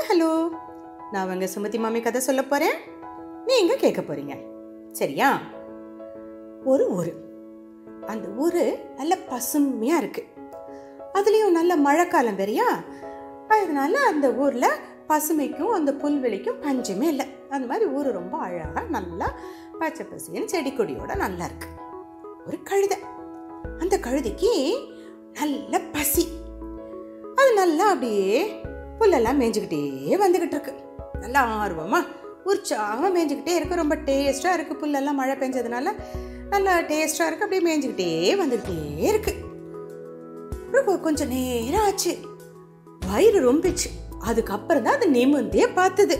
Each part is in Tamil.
Hi hello. நான் அவங்க சுமதி மாமி கதை சொல்ல போகிறேன் நீங்கள் கேட்க போகிறீங்க சரியா? ஒரு ஊர். அந்த ஊர் நல்ல பசுமையாக இருக்குது அதுலேயும் நல்ல மழைக்காலம் வேறையா? அதனால அந்த ஊரில் பசுமைக்கும் அந்த புல்வெளிக்கும் பஞ்சமே இல்லை. அந்த மாதிரி ஊர் ரொம்ப அழகாக நல்லா பச்சை பசியன் செடி கொடியோட நல்லா இருக்குது ஒரு கழுதை. அந்த கழுதைக்கு நல்ல பசி. அது நல்லா அப்படியே புல்லெல்லாம் மேய்ஞ்சிக்கிட்டே வந்துக்கிட்டு இருக்கு நல்லா ஆர்வமா உற்சாகமாக மேய்ஞ்சிக்கிட்டே இருக்கு. ரொம்ப டேஸ்ட்டாக இருக்குது புல்லெல்லாம் மழை பெஞ்சதுனால. நல்லா டேஸ்ட்டாக இருக்குது அப்படியே மேய்ஞ்சிக்கிட்டே வந்துக்கிட்டே இருக்கு. ரொம்ப கொஞ்சம் நேரம் ஆச்சு. வயிறு ரொம்பிச்சு. அதுக்கப்புறம் தான் அது நிமிந்தே பார்த்தது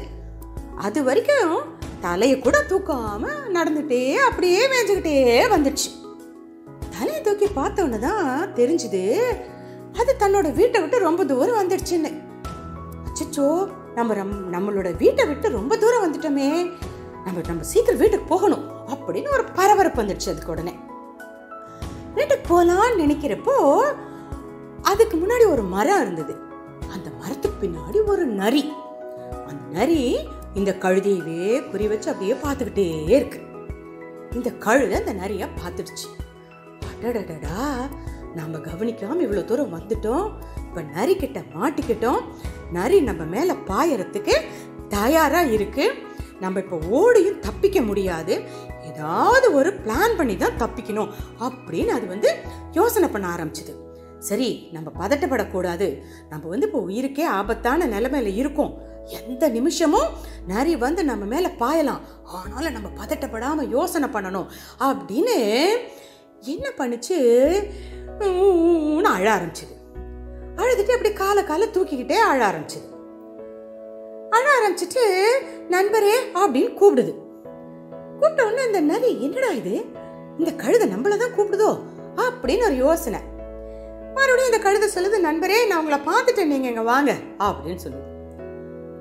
அது வரைக்கும் தலையை கூட தூக்காம நடந்துட்டே அப்படியே மேய்ஞ்சுக்கிட்டே வந்துடுச்சு. தலையை தூக்கி பார்த்த தான் தெரிஞ்சுது அது தன்னோட வீட்டை விட்டு ரொம்ப தூரம் வந்துடுச்சுன்னு. அச்சோ நம்ம ரம்- நம்மளோட வீட்டை விட்டு ரொம்ப தூரம் வந்துட்டோமே. நம்ம நம்ம சீக்கிரம் வீட்டுக்கு போகணும் அப்படின்னு ஒரு பரபரப்பு வந்துடுச்சு அதுக்கு உடனே. வீட்டுக்கு போகலான்னு நினைக்கிறப்போ அதுக்கு முன்னாடி ஒரு மரம் இருந்தது. அந்த மரத்துக்கு பின்னாடி ஒரு நரி. அந்த நரி இந்த கழுதையவே குறி வச்சு அப்படியே பார்த்துக்கிட்டே இருக்கு. இந்த கழுதை அந்த நரியை பார்த்துடுச்சு. அடடடடா நம்ம கவனிக்காம இவ்வளோ தூரம் வந்துட்டோம். இப்போ நரி கிட்ட மாட்டிக்கிட்டோம். நரி நம்ம மேலே பாயறதுக்கு தயாரா இருக்கு. நம்ம இப்போ ஓடியும் தப்பிக்க முடியாது. ஏதாவது ஒரு பிளான் பண்ணி தான் தப்பிக்கணும் அப்படின்னு அது வந்து யோசனை பண்ண ஆரம்பிச்சது. சரி நம்ம பதட்டப்படக்கூடாது. நம்ம வந்து இப்போ உயிருக்கே ஆபத்தான நிலைமையில இருக்கோம். எந்த நிமிஷமும் நரி வந்து நம்ம மேலே பாயலாம். ஆனாலும் நம்ம பதட்டப்படாம யோசனை பண்ணணும் அப்படின்னு என்ன பண்ணுச்சு? அழ ஆரம்பிச்சது. அழுதுட்டு அப்படி காலை காலை தூக்கிக்கிட்டே அழ ஆரம்பிச்சுது. அழ ஆரம்பிச்சிட்டு நண்பரே அப்படின்னு கூப்பிடுது. கூப்பிட்ட உடனே இந்த நரி என்னடா இது? இந்த கழுதை நம்மள தான் கூப்பிடுதோ? அப்படின்னு ஒரு யோசனை. மறுபடியும் இந்த கழுதை சொல்லுது நண்பரே நான் உங்களை பார்த்துட்டேன் நீங்க இங்க வாங்க அப்படின்னு சொல்லுது.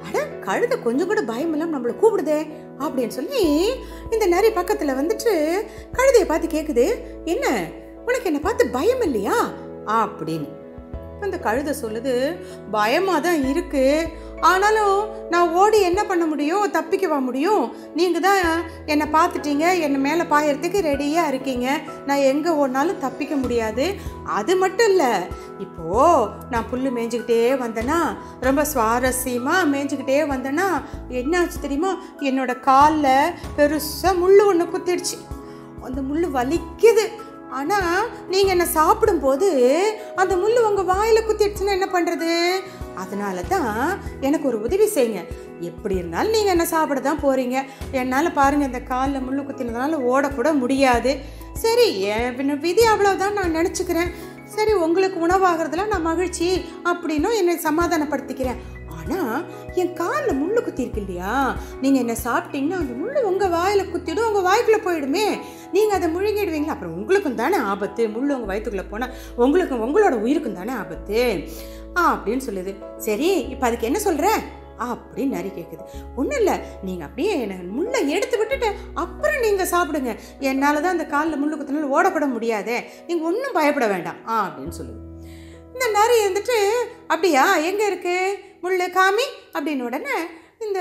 அட கழுதை கொஞ்சம் கூட பயம் இல்லாமல் நம்மளை கூப்பிடுதே அப்படின்னு சொல்லி இந்த நரி பக்கத்துல வந்துட்டு கழுதையை பார்த்து கேக்குது என்ன உனக்கு என்ன பார்த்து பயம் இல்லையா? அப்படின்னு. அந்த கழுதை சொல்லுது பயமாக தான் இருக்குது ஆனாலும் நான் ஓடி என்ன பண்ண முடியும்? தப்பிக்கவா முடியும்? நீங்கள் தான் என்னை பார்த்துட்டீங்க. என்னை மேலே பாயறதுக்கு ரெடியாக இருக்கீங்க. நான் எங்கே ஓடினாலும் தப்பிக்க முடியாது. அது மட்டும் இல்லை இப்போது நான் புல் மேய்ஞ்சிக்கிட்டே வந்தேன்னா ரொம்ப சுவாரஸ்யமாக மேய்ஞ்சிக்கிட்டே வந்தேன்னா என்னாச்சு தெரியுமா? என்னோட காலில் பெருசாக முள் ஒன்று குத்திடுச்சு. அந்த முள் வலிக்குது. ஆனால் நீங்கள் என்னை சாப்பிடும்போது அந்த முள் உங்கள் வாயில் குத்திடுச்சுன்னா என்ன பண்ணுறது அதனால தான் எனக்கு ஒரு உதவி செய்யுங்க. எப்படி இருந்தாலும் நீங்கள் என்ன சாப்பிட தான் போகிறீங்க என்னால் பாருங்கள் இந்த காலில் முள் குத்தினதுனால ஓடக்கூட முடியாது. சரி என் விதி அவ்வளோதான் நான் நினச்சிக்கிறேன். சரி உங்களுக்கு உணவாகிறதுல நான் மகிழ்ச்சி. அப்படின்னும் என்னை சமாதானப்படுத்திக்கிறேன். ஆனால் என் காலில் முள்ளு குத்திருக்கு இல்லையா? நீங்கள் என்ன சாப்பிட்டீங்கன்னா அந்த முள்ளு உங்கள் வாயில் குத்திடும் உங்கள் வாய்க்குள்ளே போயிடுமே. நீங்கள் அதை முழுங்கிடுவீங்களா? அப்புறம் உங்களுக்கும் தானே ஆபத்து. முள் உங்கள் வயிற்றுக்குள்ளே போனால் உங்களுக்கும் உங்களோட உயிருக்கும் தானே ஆபத்து. ஆ அப்படின்னு சொல்லுது. சரி இப்போ அதுக்கு என்ன சொல்கிற அப்படின்னு நரி கேட்குது ஒன்றும் இல்லை. நீங்கள் அப்படியே எனக்கு முள்ளை எடுத்து விட்டுட்டு அப்புறம் நீங்கள் சாப்பிடுங்க. என்னால் தான் அந்த காலில் முள்ளு குத்தினால ஓடப்பட முடியாதே. நீங்கள் ஒன்றும் பயப்பட வேண்டாம். ஆ அப்படின்னு சொல்லுது. இந்த நரி இருந்துட்டு அப்படியா? எங்கே இருக்குது முள்ளு காமி அப்படின்னு உடனே இந்த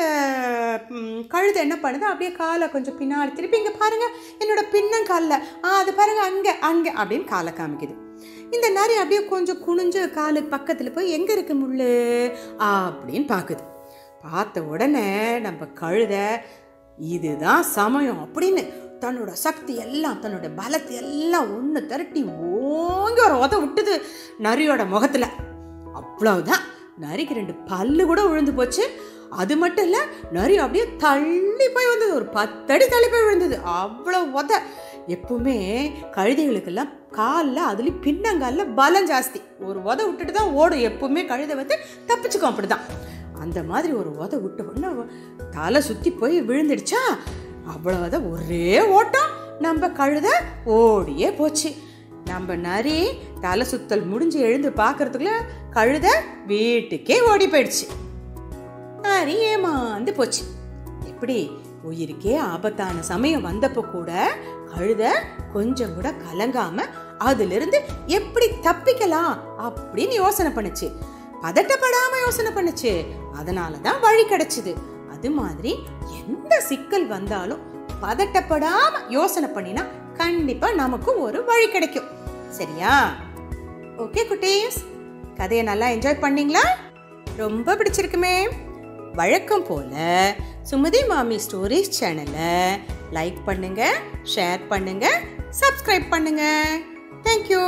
கழுதை என்ன பண்ணுது? அப்படியே காலை கொஞ்சம் பின்னாடி திருப்பி இங்கே பாருங்கள் என்னோட பின்னங்காலில் ஆ அது பாருங்கள் அங்கே அங்கே அப்படின்னு காலை காமிக்குது. இந்த நரி அப்படியே கொஞ்சம் குனிஞ்சு காலு பக்கத்தில் போய் எங்கே இருக்கு முள்ளு? அப்படின்னு பார்க்குது பார்த்த உடனே நம்ம கழுத இதுதான் சமயம் அப்படின்னு தன்னோட சக்தி எல்லாம் தன்னோட பலத்தை எல்லாம் ஒன்று திரட்டி ஓங்கி ஒரு உத விட்டுது நரியோட முகத்தில். அவ்வளவுதான். நரிக்கு ரெண்டு பல்லு கூட விழுந்து போச்சு. அது மட்டும் இல்லை நரி அப்படியே தள்ளி போய் வந்தது ஒரு பத்தடி தள்ளி போய் விழுந்தது. அவ்வளோ உத. எப்பவுமே கழுதைகளுக்கெல்லாம் காலில் அதுலேயும் பின்னங்காலில் பலம் ஜாஸ்தி. ஒரு உத விட்டுட்டு தான் ஓடும். எப்பவுமே கழுதை வந்து தப்பிச்சுக்கும் அப்படிதான். அந்த மாதிரி ஒரு உத விட்ட உடனே தலை சுற்றி போய் விழுந்துடுச்சா? அவ்வளோதான் ஒரே ஓட்டம். நம்ம கழுதை ஓடியே போச்சு. நம்ம நரி தலை சுத்தல் முடிஞ்சு எழுந்து பார்க்கறதுக்குள்ள கழுத வீட்டுக்கே ஓடி போயிடுச்சு. நரி ஏமாந்து போச்சு. எப்படி? உயிருக்கே ஆபத்தான சமயம் வந்தப்போ கூட கழுத கொஞ்சம் கூட கலங்காம அதிலிருந்து எப்படி தப்பிக்கலாம் அப்படின்னு யோசனை பண்ணுச்சு. பதட்டப்படாம யோசனை பண்ணுச்சு. அதனால தான் வழி கிடைச்சிது. அது மாதிரி எந்த சிக்கல் வந்தாலும் பதட்டப்படாம யோசனை பண்ணினா கண்டிப்பா நமக்கு ஒரு வழி கிடைக்கும். சரியா? ஓகே குட்டீஸ்? கதையை நல்லா என்ஜாய் பண்ணீங்களா? ரொம்ப பிடிச்சிருக்குமே. வழக்கம் போல் சுமதி மாமி ஸ்டோரிஸ் சேனலை லைக் பண்ணுங்கள் ஷேர் பண்ணுங்கள் சப்ஸ்கிரைப் பண்ணுங்கள் தேங்க்யூ